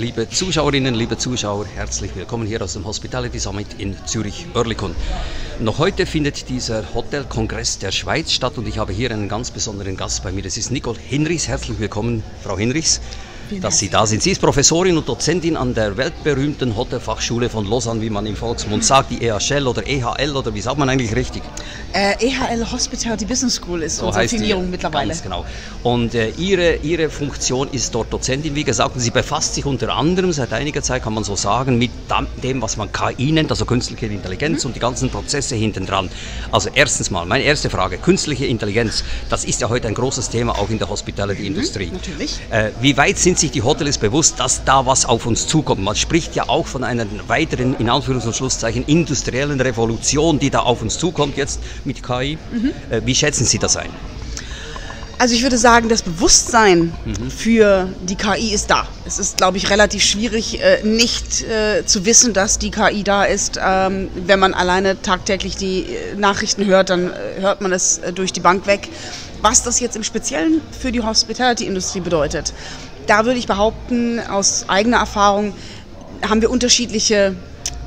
Liebe Zuschauerinnen, liebe Zuschauer, herzlich willkommen hier aus dem Hospitality Summit in Zürich-Oerlikon. Noch heute findet dieser Hotelkongress der Schweiz statt und ich habe hier einen ganz besonderen Gast bei mir. Das ist Nicole Hinrichs. Herzlich willkommen, Frau Hinrichs dass Sie da sind. Sie ist Professorin und Dozentin an der weltberühmten Hotelfachschule von Lausanne, wie man im Volksmund sagt, die EHL oder EHL oder wie sagt man eigentlich richtig? Äh, EHL Hospitality Business School ist so unsere Firmierung die, mittlerweile. Ganz genau. Und äh, ihre, ihre Funktion ist dort Dozentin, wie gesagt, und sie befasst sich unter anderem seit einiger Zeit, kann man so sagen, mit dem, was man KI nennt, also künstliche Intelligenz mhm. und die ganzen Prozesse hinten dran. Also erstens mal, meine erste Frage, künstliche Intelligenz, das ist ja heute ein großes Thema auch in der Hospitality-Industrie. Mhm, natürlich. Äh, wie weit sind sich die Hotels bewusst, dass da was auf uns zukommt. Man spricht ja auch von einer weiteren, in Anführungs- und Schlusszeichen, industriellen Revolution, die da auf uns zukommt jetzt mit KI. Mhm. Äh, wie schätzen Sie das ein? Also ich würde sagen, das Bewusstsein mhm. für die KI ist da. Es ist, glaube ich, relativ schwierig, äh, nicht äh, zu wissen, dass die KI da ist. Ähm, wenn man alleine tagtäglich die Nachrichten hört, dann hört man es durch die Bank weg. Was das jetzt im Speziellen für die Hospitality-Industrie bedeutet, da würde ich behaupten, aus eigener Erfahrung haben wir unterschiedliche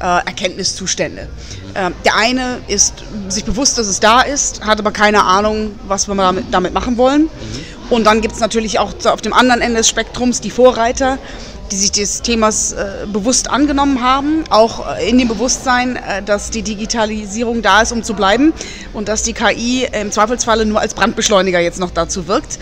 äh, Erkenntniszustände. Äh, der eine ist sich bewusst, dass es da ist, hat aber keine Ahnung, was wir damit, damit machen wollen. Und dann gibt es natürlich auch auf dem anderen Ende des Spektrums die Vorreiter, die sich des Themas äh, bewusst angenommen haben, auch äh, in dem Bewusstsein, dass die Digitalisierung da ist, um zu bleiben und dass die KI im Zweifelsfalle nur als Brandbeschleuniger jetzt noch dazu wirkt.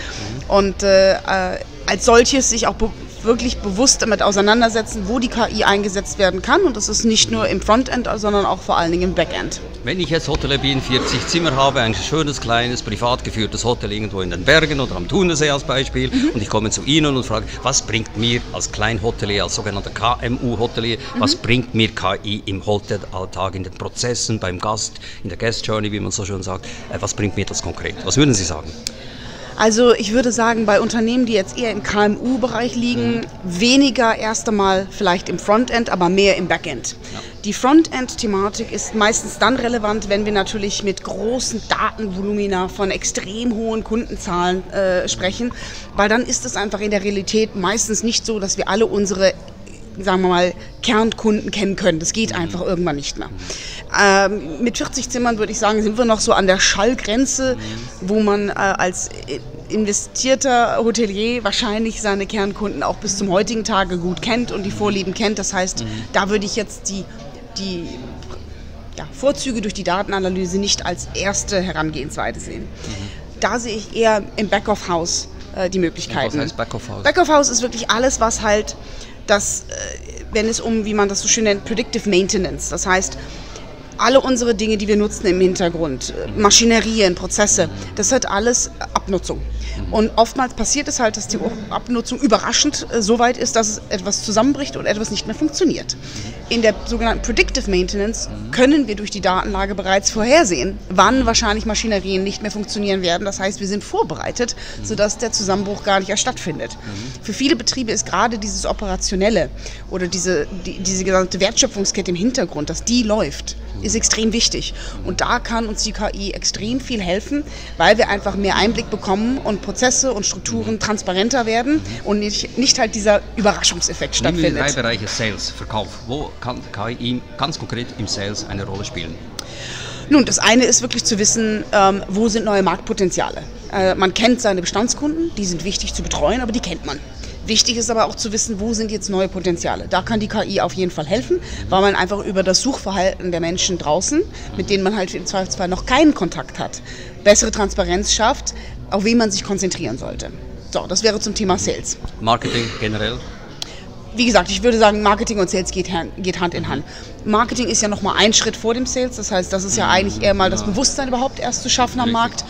Und äh, äh, als solches sich auch be wirklich bewusst damit auseinandersetzen, wo die KI eingesetzt werden kann. Und das ist nicht nur im Frontend, sondern auch vor allen Dingen im Backend. Wenn ich jetzt Hotel bin, 40 Zimmer habe, ein schönes, kleines, privat geführtes Hotel irgendwo in den Bergen oder am Thunersee als Beispiel, mhm. und ich komme zu Ihnen und frage, was bringt mir als Kleinhotelier, als sogenannter KMU-Hotelier, mhm. was bringt mir KI im Hotelalltag, in den Prozessen, beim Gast, in der Guest Journey, wie man so schön sagt, äh, was bringt mir das konkret? Was würden Sie sagen? Also ich würde sagen, bei Unternehmen, die jetzt eher im KMU-Bereich liegen, mhm. weniger erst einmal vielleicht im Frontend, aber mehr im Backend. Ja. Die Frontend-Thematik ist meistens dann relevant, wenn wir natürlich mit großen Datenvolumina von extrem hohen Kundenzahlen äh, sprechen, weil dann ist es einfach in der Realität meistens nicht so, dass wir alle unsere sagen wir mal, Kernkunden kennen können. Das geht einfach irgendwann nicht mehr. Ähm, mit 40 Zimmern würde ich sagen, sind wir noch so an der Schallgrenze, wo man äh, als investierter Hotelier wahrscheinlich seine Kernkunden auch bis zum heutigen Tage gut kennt und die Vorlieben kennt. Das heißt, mhm. da würde ich jetzt die, die ja, Vorzüge durch die Datenanalyse nicht als erste Herangehensweise sehen. Mhm. Da sehe ich eher im Back-of-House äh, die Möglichkeiten. was heißt Back-of-House? Back-of-House ist wirklich alles, was halt dass, äh, wenn es um, wie man das so schön nennt, Predictive Maintenance, das heißt, alle unsere Dinge, die wir nutzen im Hintergrund, äh, Maschinerien, Prozesse, das hat alles Abnutzung. Und oftmals passiert es halt, dass die Abnutzung überraschend äh, so weit ist, dass etwas zusammenbricht und etwas nicht mehr funktioniert. In der sogenannten Predictive Maintenance können wir durch die Datenlage bereits vorhersehen, wann wahrscheinlich Maschinerien nicht mehr funktionieren werden. Das heißt, wir sind vorbereitet, sodass der Zusammenbruch gar nicht erst stattfindet. Für viele Betriebe ist gerade dieses Operationelle oder diese, die, diese gesamte Wertschöpfungskette im Hintergrund, dass die läuft, ist extrem wichtig. Und da kann uns die KI extrem viel helfen, weil wir einfach mehr Einblick bekommen und Prozesse und Strukturen transparenter werden und nicht, nicht halt dieser Überraschungseffekt stattfindet. Nehmen wir drei Bereiche Sales, Verkauf. Wo kann KI ganz konkret im Sales eine Rolle spielen? Nun, das eine ist wirklich zu wissen, ähm, wo sind neue Marktpotenziale. Äh, man kennt seine Bestandskunden, die sind wichtig zu betreuen, aber die kennt man. Wichtig ist aber auch zu wissen, wo sind jetzt neue Potenziale. Da kann die KI auf jeden Fall helfen, weil man einfach über das Suchverhalten der Menschen draußen, mit denen man halt im Zweifelsfall noch keinen Kontakt hat, bessere Transparenz schafft, auf wen man sich konzentrieren sollte. So, das wäre zum Thema Sales. Marketing generell? Wie gesagt, ich würde sagen, Marketing und Sales geht, geht Hand in Hand. Marketing ist ja nochmal ein Schritt vor dem Sales, das heißt, das ist ja eigentlich eher mal das Bewusstsein überhaupt erst zu schaffen am Markt.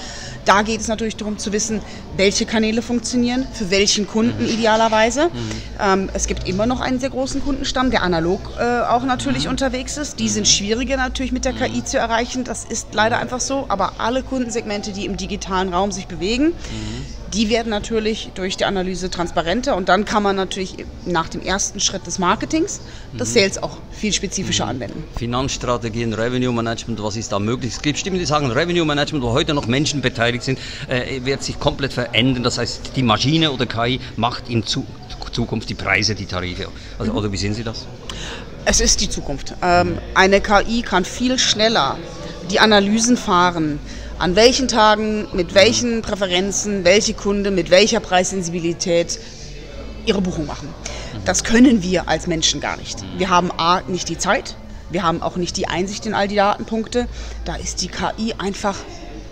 Da geht es natürlich darum zu wissen, welche Kanäle funktionieren, für welchen Kunden mhm. idealerweise. Mhm. Ähm, es gibt immer noch einen sehr großen Kundenstamm, der analog äh, auch natürlich mhm. unterwegs ist. Die sind schwieriger natürlich mit der KI mhm. zu erreichen, das ist leider einfach so. Aber alle Kundensegmente, die im digitalen Raum sich bewegen, mhm die werden natürlich durch die Analyse transparenter und dann kann man natürlich nach dem ersten Schritt des Marketings das mhm. Sales auch viel spezifischer mhm. anwenden. Finanzstrategien, Revenue Management, was ist da möglich? Es gibt Stimmen, die sagen, Revenue Management, wo heute noch Menschen beteiligt sind, äh, wird sich komplett verändern. Das heißt, die Maschine oder KI macht in zu Zukunft, die Preise, die Tarife. Also, oder wie sehen Sie das? Es ist die Zukunft. Ähm, eine KI kann viel schneller die Analysen fahren, an welchen Tagen, mit welchen Präferenzen, welche Kunde, mit welcher Preissensibilität ihre Buchung machen. Das können wir als Menschen gar nicht. Wir haben A, nicht die Zeit, wir haben auch nicht die Einsicht in all die Datenpunkte. Da ist die KI einfach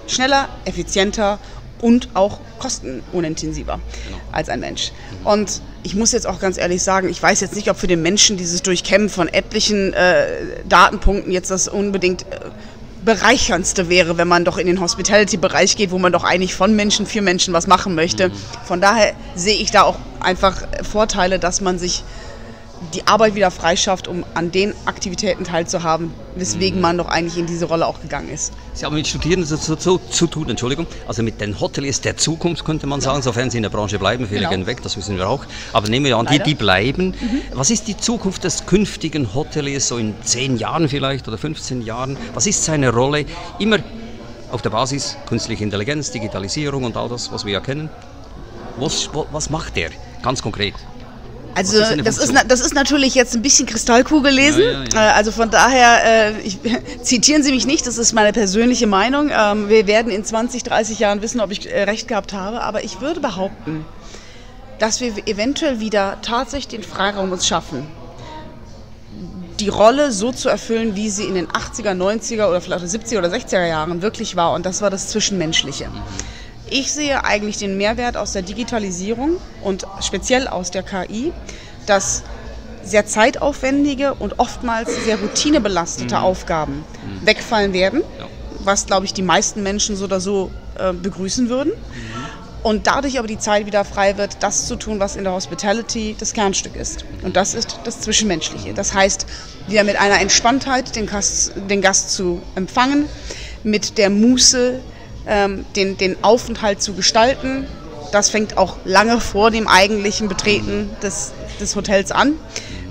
schneller, effizienter und auch kostenunintensiver genau. als ein Mensch. Und ich muss jetzt auch ganz ehrlich sagen, ich weiß jetzt nicht, ob für den Menschen dieses Durchkämmen von etlichen äh, Datenpunkten jetzt das unbedingt äh, bereicherndste wäre, wenn man doch in den Hospitality-Bereich geht, wo man doch eigentlich von Menschen für Menschen was machen möchte. Mhm. Von daher sehe ich da auch einfach Vorteile, dass man sich die Arbeit wieder freischafft, um an den Aktivitäten teilzuhaben, weswegen mhm. man doch eigentlich in diese Rolle auch gegangen ist. Sie haben mit Studierenden so, so, so, zu tun, Entschuldigung, also mit den Hoteliers der Zukunft könnte man sagen, sofern sie in der Branche bleiben, viele genau. gehen weg, das wissen wir auch, aber nehmen wir an, die, die bleiben. Mhm. Was ist die Zukunft des künftigen Hoteliers so in 10 Jahren vielleicht oder 15 Jahren? Was ist seine Rolle? Immer auf der Basis künstliche Intelligenz, Digitalisierung und all das, was wir ja kennen. Was, was macht der ganz konkret? Also das ist, das ist natürlich jetzt ein bisschen Kristallkugel lesen. Ja, ja, ja. Äh, also von daher, äh, ich, zitieren Sie mich nicht, das ist meine persönliche Meinung. Ähm, wir werden in 20, 30 Jahren wissen, ob ich äh, recht gehabt habe. Aber ich würde behaupten, dass wir eventuell wieder tatsächlich den Freiraum uns schaffen, die Rolle so zu erfüllen, wie sie in den 80er, 90er oder vielleicht 70er oder 60er Jahren wirklich war. Und das war das Zwischenmenschliche. Mhm. Ich sehe eigentlich den Mehrwert aus der Digitalisierung und speziell aus der KI, dass sehr zeitaufwendige und oftmals sehr routinebelastete mhm. Aufgaben mhm. wegfallen werden, ja. was, glaube ich, die meisten Menschen so oder so äh, begrüßen würden. Mhm. Und dadurch aber die Zeit wieder frei wird, das zu tun, was in der Hospitality das Kernstück ist. Und das ist das Zwischenmenschliche. Das heißt, wieder mit einer Entspanntheit den Gast, den Gast zu empfangen, mit der Muße, ähm, den, den Aufenthalt zu gestalten. Das fängt auch lange vor dem eigentlichen Betreten des, des Hotels an.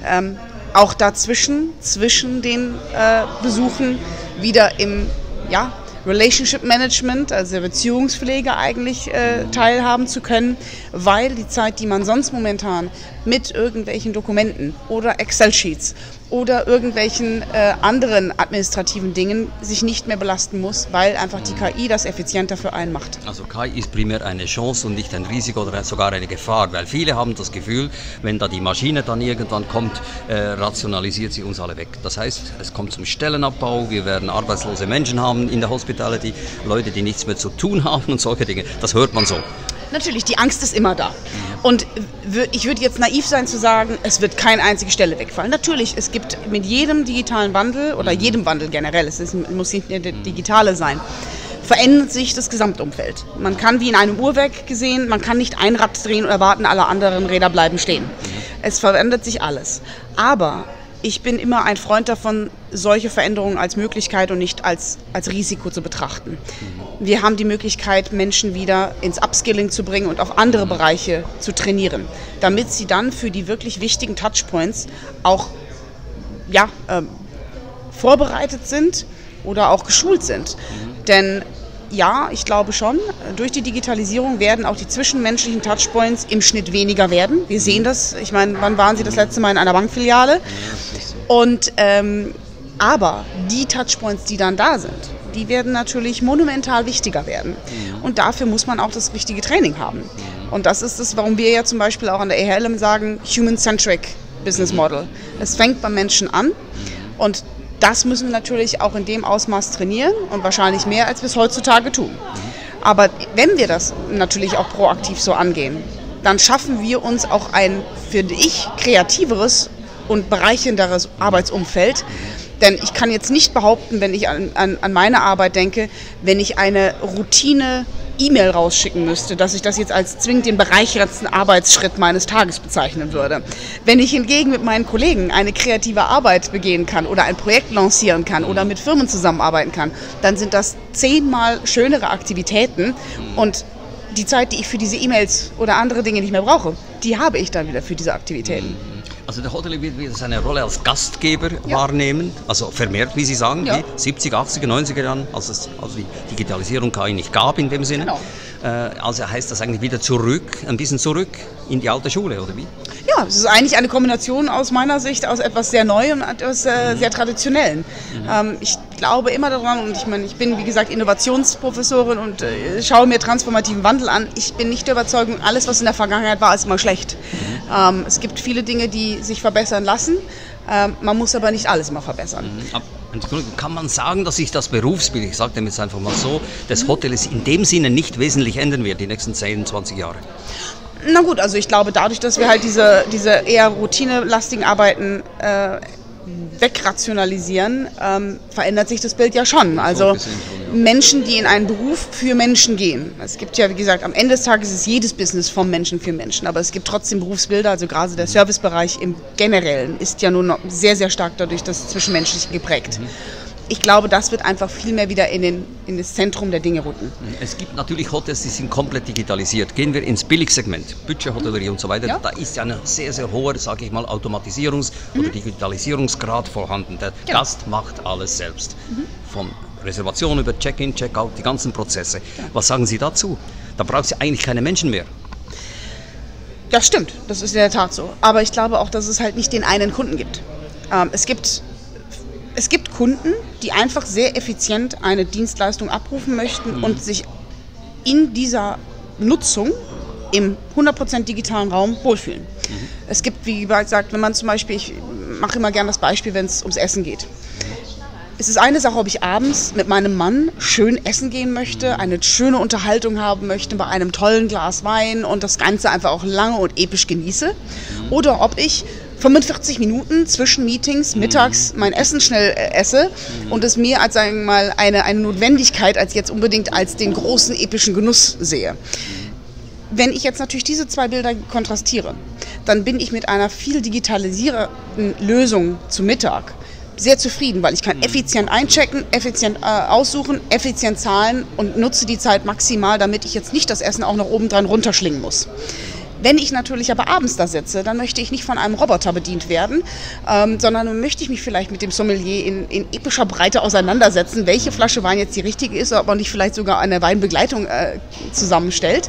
Ähm, auch dazwischen, zwischen den äh, Besuchen, wieder im ja, Relationship Management, also der Beziehungspflege eigentlich äh, teilhaben zu können, weil die Zeit, die man sonst momentan mit irgendwelchen Dokumenten oder Excel-Sheets oder irgendwelchen äh, anderen administrativen Dingen sich nicht mehr belasten muss, weil einfach die KI das effizienter für einen macht. Also KI ist primär eine Chance und nicht ein Risiko oder sogar eine Gefahr, weil viele haben das Gefühl, wenn da die Maschine dann irgendwann kommt, äh, rationalisiert sie uns alle weg. Das heißt, es kommt zum Stellenabbau, wir werden arbeitslose Menschen haben in der Hospitality, Leute, die nichts mehr zu tun haben und solche Dinge. Das hört man so. Natürlich, die Angst ist immer da. Und ich würde jetzt naiv sein zu sagen, es wird keine einzige Stelle wegfallen. Natürlich, es gibt mit jedem digitalen Wandel oder jedem Wandel generell, es ist, muss nicht der digitale sein, verändert sich das Gesamtumfeld. Man kann wie in einem Uhrwerk gesehen, man kann nicht ein Rad drehen und erwarten, alle anderen Räder bleiben stehen. Es verändert sich alles. Aber ich bin immer ein Freund davon, solche Veränderungen als Möglichkeit und nicht als, als Risiko zu betrachten. Wir haben die Möglichkeit, Menschen wieder ins Upskilling zu bringen und auf andere Bereiche zu trainieren, damit sie dann für die wirklich wichtigen Touchpoints auch ja, äh, vorbereitet sind oder auch geschult sind. Denn ja, ich glaube schon. Durch die Digitalisierung werden auch die zwischenmenschlichen Touchpoints im Schnitt weniger werden. Wir sehen das. Ich meine, wann waren Sie das letzte Mal in einer Bankfiliale? Und ähm, aber die Touchpoints, die dann da sind, die werden natürlich monumental wichtiger werden. Und dafür muss man auch das richtige Training haben. Und das ist es, warum wir ja zum Beispiel auch an der EHLM sagen, Human-Centric Business Model. Es fängt beim Menschen an und das müssen wir natürlich auch in dem Ausmaß trainieren und wahrscheinlich mehr, als wir es heutzutage tun. Aber wenn wir das natürlich auch proaktiv so angehen, dann schaffen wir uns auch ein, finde ich, kreativeres und bereichenderes Arbeitsumfeld. Denn ich kann jetzt nicht behaupten, wenn ich an, an, an meine Arbeit denke, wenn ich eine Routine E-Mail rausschicken müsste, dass ich das jetzt als zwingend den bereicherndsten Arbeitsschritt meines Tages bezeichnen würde. Wenn ich hingegen mit meinen Kollegen eine kreative Arbeit begehen kann oder ein Projekt lancieren kann oder mit Firmen zusammenarbeiten kann, dann sind das zehnmal schönere Aktivitäten und die Zeit, die ich für diese E-Mails oder andere Dinge nicht mehr brauche, die habe ich dann wieder für diese Aktivitäten. Also der Hotelier wird wieder seine Rolle als Gastgeber ja. wahrnehmen, also vermehrt, wie Sie sagen, ja. wie 70, 80, 90er Jahren, als es also die Digitalisierung KI nicht gab in dem Sinne. Genau. Äh, also heißt das eigentlich wieder zurück, ein bisschen zurück in die alte Schule, oder wie? Ja, es ist eigentlich eine Kombination aus meiner Sicht aus etwas sehr Neuem und etwas äh, sehr Traditionellen. Mhm. Ähm, ich glaube immer daran und ich meine, ich bin wie gesagt Innovationsprofessorin und äh, schaue mir transformativen Wandel an. Ich bin nicht der Überzeugung, alles was in der Vergangenheit war, ist immer schlecht. Mhm. Ähm, es gibt viele Dinge, die sich verbessern lassen. Ähm, man muss aber nicht alles immer verbessern. Mhm. Kann man sagen, dass sich das Berufsbild, ich sage dem jetzt einfach mal so, des Hotels in dem Sinne nicht wesentlich ändern wird die nächsten 10, 20 Jahre? Na gut, also ich glaube, dadurch, dass wir halt diese, diese eher routinelastigen Arbeiten äh, wegrationalisieren, ähm, verändert sich das Bild ja schon. Also Menschen, die in einen Beruf für Menschen gehen. Es gibt ja, wie gesagt, am Ende des Tages ist jedes Business vom Menschen für Menschen, aber es gibt trotzdem Berufsbilder, also gerade der Servicebereich im Generellen ist ja nun noch sehr, sehr stark dadurch das Zwischenmenschliche geprägt. Mhm ich glaube, das wird einfach viel mehr wieder in, den, in das Zentrum der Dinge rücken. Es gibt natürlich Hotels, die sind komplett digitalisiert. Gehen wir ins Billigsegment, Budgethotellerie und so weiter, ja. da ist ja ein sehr, sehr hoher, sage ich mal, Automatisierungs- mhm. oder Digitalisierungsgrad vorhanden. Der ja. Gast macht alles selbst. Mhm. Vom Reservation über Check-in, Check-out, die ganzen Prozesse. Ja. Was sagen Sie dazu? Da braucht es eigentlich keine Menschen mehr. Das stimmt, das ist in der Tat so. Aber ich glaube auch, dass es halt nicht den einen Kunden gibt. Ähm, es gibt es gibt Kunden, die einfach sehr effizient eine Dienstleistung abrufen möchten mhm. und sich in dieser Nutzung im 100% digitalen Raum wohlfühlen. Mhm. Es gibt, wie gesagt, wenn man zum Beispiel, ich mache immer gerne das Beispiel, wenn es ums Essen geht. Es ist eine Sache, ob ich abends mit meinem Mann schön essen gehen möchte, mhm. eine schöne Unterhaltung haben möchte bei einem tollen Glas Wein und das Ganze einfach auch lange und episch genieße. Mhm. Oder ob ich 45 Minuten zwischen Meetings mittags mein Essen schnell äh, esse und es mir als sagen wir mal eine, eine Notwendigkeit als jetzt unbedingt als den großen epischen Genuss sehe. Wenn ich jetzt natürlich diese zwei Bilder kontrastiere, dann bin ich mit einer viel digitalisierten Lösung zu Mittag sehr zufrieden, weil ich kann effizient einchecken, effizient äh, aussuchen, effizient zahlen und nutze die Zeit maximal, damit ich jetzt nicht das Essen auch noch oben dran runterschlingen muss. Wenn ich natürlich aber abends da sitze, dann möchte ich nicht von einem Roboter bedient werden, ähm, sondern möchte ich mich vielleicht mit dem Sommelier in, in, epischer Breite auseinandersetzen, welche Flasche Wein jetzt die richtige ist, ob man nicht vielleicht sogar eine Weinbegleitung äh, zusammenstellt,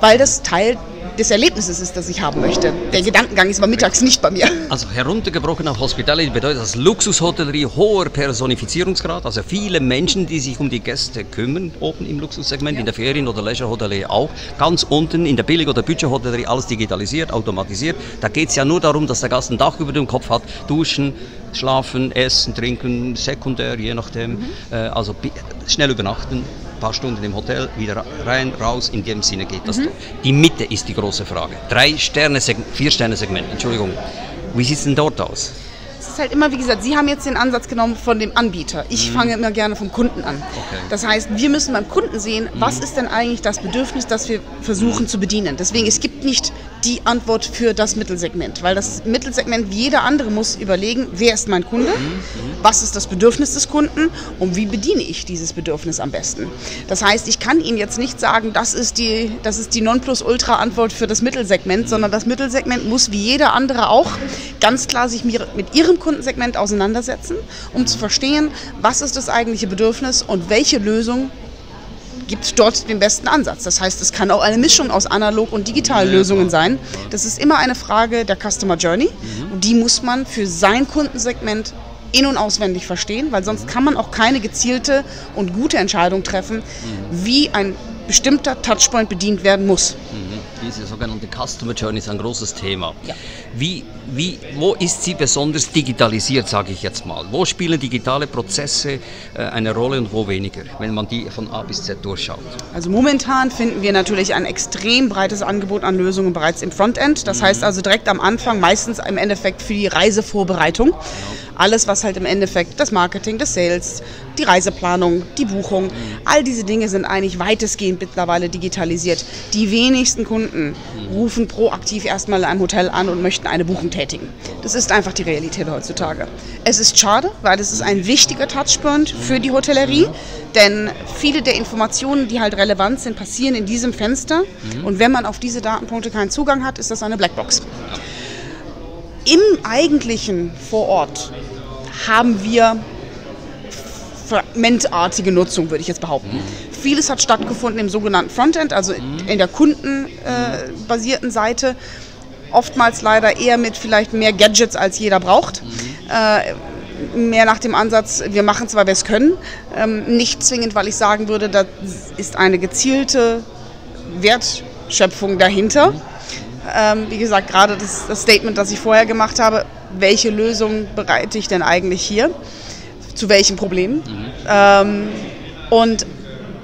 weil das Teil des Erlebnisses ist, das ich haben möchte. Der Gedankengang ist aber mittags nicht bei mir. Also heruntergebrochen auf Hospitality bedeutet das Luxushotellerie hoher Personifizierungsgrad, also viele Menschen, die sich um die Gäste kümmern, oben im Luxussegment, ja. in der Ferien- oder Leisure-Hotellerie auch. Ganz unten in der Billig- oder Budget-Hotellerie alles digitalisiert, automatisiert. Da geht es ja nur darum, dass der Gast ein Dach über dem Kopf hat, duschen, schlafen, essen, trinken, sekundär, je nachdem. Mhm. Äh, also schnell übernachten, ein paar Stunden im Hotel, wieder rein, raus. In dem Sinne geht das. Mhm. Die Mitte ist die große Frage. Drei Sterne, vier Sterne Segment, Entschuldigung. Wie sieht es denn dort aus? Es ist halt immer, wie gesagt, Sie haben jetzt den Ansatz genommen von dem Anbieter. Ich mhm. fange immer gerne vom Kunden an. Okay. Das heißt, wir müssen beim Kunden sehen, mhm. was ist denn eigentlich das Bedürfnis, das wir versuchen mhm. zu bedienen. Deswegen, es gibt nicht die Antwort für das Mittelsegment, weil das Mittelsegment wie jeder andere muss überlegen, wer ist mein Kunde, was ist das Bedürfnis des Kunden und wie bediene ich dieses Bedürfnis am besten. Das heißt, ich kann Ihnen jetzt nicht sagen, das ist die, das ist die Nonplusultra-Antwort für das Mittelsegment, sondern das Mittelsegment muss wie jeder andere auch ganz klar sich mit ihrem Kundensegment auseinandersetzen, um zu verstehen, was ist das eigentliche Bedürfnis und welche Lösung gibt dort den besten Ansatz. Das heißt, es kann auch eine Mischung aus analog und digitalen Lösungen sein. Das ist immer eine Frage der Customer Journey. Und die muss man für sein Kundensegment in- und auswendig verstehen, weil sonst kann man auch keine gezielte und gute Entscheidung treffen, wie ein bestimmter Touchpoint bedient werden muss. Mhm. Diese sogenannte Customer Journey ist ein großes Thema. Ja. Wie, wie, wo ist sie besonders digitalisiert, sage ich jetzt mal? Wo spielen digitale Prozesse äh, eine Rolle und wo weniger, wenn man die von A bis Z durchschaut? Also momentan finden wir natürlich ein extrem breites Angebot an Lösungen bereits im Frontend. Das mhm. heißt also direkt am Anfang, meistens im Endeffekt für die Reisevorbereitung. Genau alles, was halt im Endeffekt das Marketing, das Sales, die Reiseplanung, die Buchung, all diese Dinge sind eigentlich weitestgehend mittlerweile digitalisiert. Die wenigsten Kunden rufen proaktiv erstmal ein Hotel an und möchten eine Buchung tätigen. Das ist einfach die Realität heutzutage. Es ist schade, weil es ist ein wichtiger Touchpoint für die Hotellerie, denn viele der Informationen, die halt relevant sind, passieren in diesem Fenster und wenn man auf diese Datenpunkte keinen Zugang hat, ist das eine Blackbox. Im eigentlichen vor Ort haben wir fragmentartige Nutzung, würde ich jetzt behaupten. Vieles hat stattgefunden im sogenannten Frontend, also in der kundenbasierten Seite. Oftmals leider eher mit vielleicht mehr Gadgets, als jeder braucht. Äh, mehr nach dem Ansatz, wir machen zwar, wer es können, ähm, nicht zwingend, weil ich sagen würde, da ist eine gezielte Wertschöpfung dahinter. Ähm, wie gesagt, gerade das, das, Statement, das ich vorher gemacht habe, welche Lösung bereite ich denn eigentlich hier? Zu welchen Problemen? Mhm. Ähm, und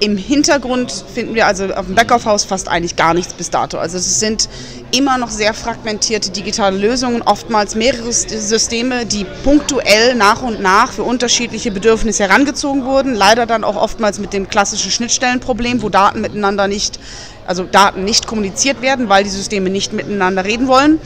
im Hintergrund finden wir also auf dem Backoff-Haus fast eigentlich gar nichts bis dato. Also es sind immer noch sehr fragmentierte digitale Lösungen, oftmals mehrere Systeme, die punktuell nach und nach für unterschiedliche Bedürfnisse herangezogen wurden. Leider dann auch oftmals mit dem klassischen Schnittstellenproblem, wo Daten miteinander nicht also Daten nicht kommuniziert werden, weil die Systeme nicht miteinander reden wollen.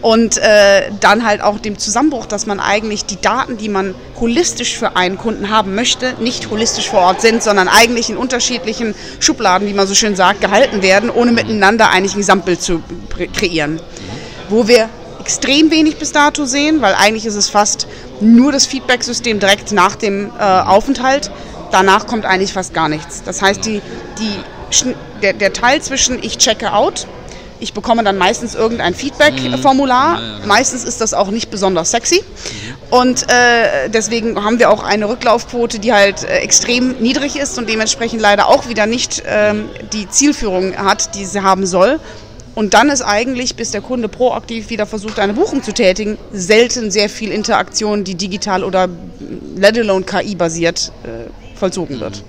Und äh, dann halt auch dem Zusammenbruch, dass man eigentlich die Daten, die man holistisch für einen Kunden haben möchte, nicht holistisch vor Ort sind, sondern eigentlich in unterschiedlichen Schubladen, wie man so schön sagt, gehalten werden, ohne miteinander eigentlich ein Gesamtbild zu kreieren. Wo wir extrem wenig bis dato sehen, weil eigentlich ist es fast nur das Feedback-System direkt nach dem äh, Aufenthalt. Danach kommt eigentlich fast gar nichts. Das heißt, die, die der, der Teil zwischen ich checke out, ich bekomme dann meistens irgendein Feedback-Formular. Mhm. Ja, genau. Meistens ist das auch nicht besonders sexy. Und äh, deswegen haben wir auch eine Rücklaufquote, die halt äh, extrem niedrig ist und dementsprechend leider auch wieder nicht ähm, die Zielführung hat, die sie haben soll. Und dann ist eigentlich, bis der Kunde proaktiv wieder versucht, eine Buchung zu tätigen, selten sehr viel Interaktion, die digital oder let alone KI basiert äh, vollzogen wird.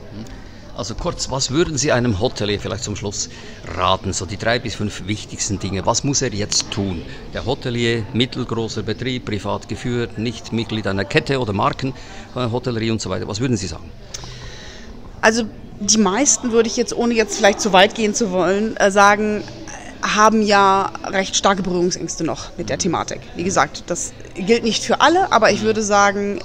Mhm. Also kurz, was würden Sie einem Hotelier vielleicht zum Schluss raten? So die drei bis fünf wichtigsten Dinge. Was muss er jetzt tun? Der Hotelier, mittelgroßer Betrieb, privat geführt, nicht Mitglied einer Kette oder Marken, äh, Hotellerie und so weiter. Was würden Sie sagen? Also die meisten würde ich jetzt, ohne jetzt vielleicht zu weit gehen zu wollen, äh, sagen, haben ja recht starke Berührungsängste noch mit der Thematik. Wie gesagt, das gilt nicht für alle, aber ich würde sagen,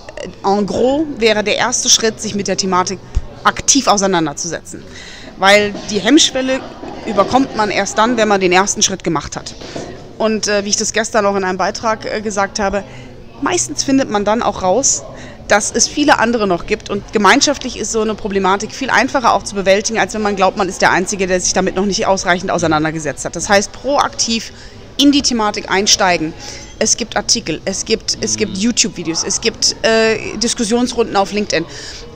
en gros wäre der erste Schritt, sich mit der Thematik aktiv auseinanderzusetzen. Weil die Hemmschwelle überkommt man erst dann, wenn man den ersten Schritt gemacht hat. Und äh, wie ich das gestern auch in einem Beitrag äh, gesagt habe, meistens findet man dann auch raus, dass es viele andere noch gibt. Und gemeinschaftlich ist so eine Problematik viel einfacher auch zu bewältigen, als wenn man glaubt, man ist der Einzige, der sich damit noch nicht ausreichend auseinandergesetzt hat. Das heißt, proaktiv in die Thematik einsteigen. Es gibt Artikel, es gibt, es gibt YouTube-Videos, es gibt äh, Diskussionsrunden auf LinkedIn.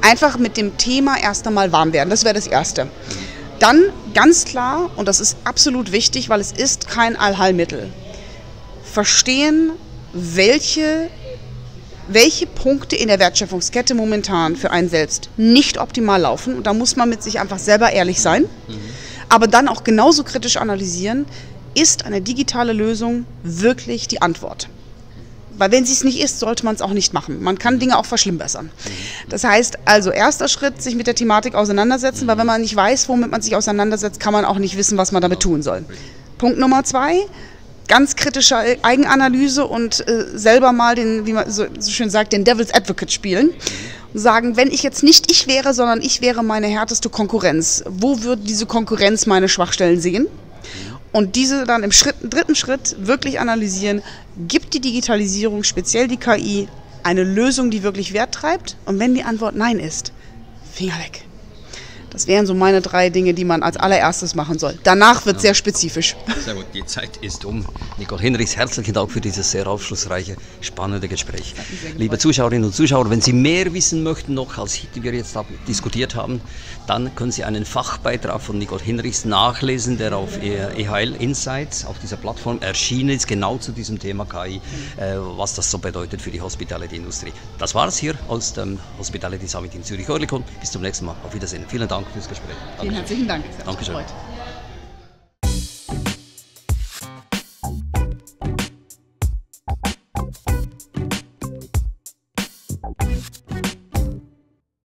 Einfach mit dem Thema erst einmal warm werden, das wäre das Erste. Dann ganz klar, und das ist absolut wichtig, weil es ist kein Allheilmittel, verstehen, welche, welche Punkte in der Wertschöpfungskette momentan für einen selbst nicht optimal laufen. Und da muss man mit sich einfach selber ehrlich sein, mhm. aber dann auch genauso kritisch analysieren, ist eine digitale Lösung wirklich die Antwort? Weil wenn sie es nicht ist, sollte man es auch nicht machen. Man kann Dinge auch verschlimmbessern. Das heißt also, erster Schritt, sich mit der Thematik auseinandersetzen, weil wenn man nicht weiß, womit man sich auseinandersetzt, kann man auch nicht wissen, was man damit tun soll. Punkt Nummer zwei, ganz kritische Eigenanalyse und äh, selber mal den, wie man so, so, schön sagt, den Devil's Advocate spielen und sagen, wenn ich jetzt nicht ich wäre, sondern ich wäre meine härteste Konkurrenz, wo würde diese Konkurrenz meine Schwachstellen sehen? Und diese dann im Schritt, dritten Schritt wirklich analysieren, gibt die Digitalisierung, speziell die KI, eine Lösung, die wirklich Wert treibt? Und wenn die Antwort Nein ist, Finger weg. Das wären so meine drei Dinge, die man als allererstes machen soll. Danach wird ja. sehr spezifisch. Sehr gut, die Zeit ist um. Nicole Hinrichs, herzlichen Dank für dieses sehr aufschlussreiche, spannende Gespräch. Liebe Zuschauerinnen und Zuschauer, wenn Sie mehr wissen möchten noch, als die wir jetzt diskutiert haben, dann können Sie einen Fachbeitrag von Nicole Hinrichs nachlesen, der auf EHL Insights, auf dieser Plattform erschienen ist, genau zu diesem Thema KI, äh, was das so bedeutet für die Hospitality-Industrie. Das war es hier aus dem Hospitality Summit in Zürich-Oerlikon. Bis zum nächsten Mal. Auf Wiedersehen. Vielen Dank. Dank fürs Gespräch. Vielen herzlichen Dank. Dankeschön. Gefreut.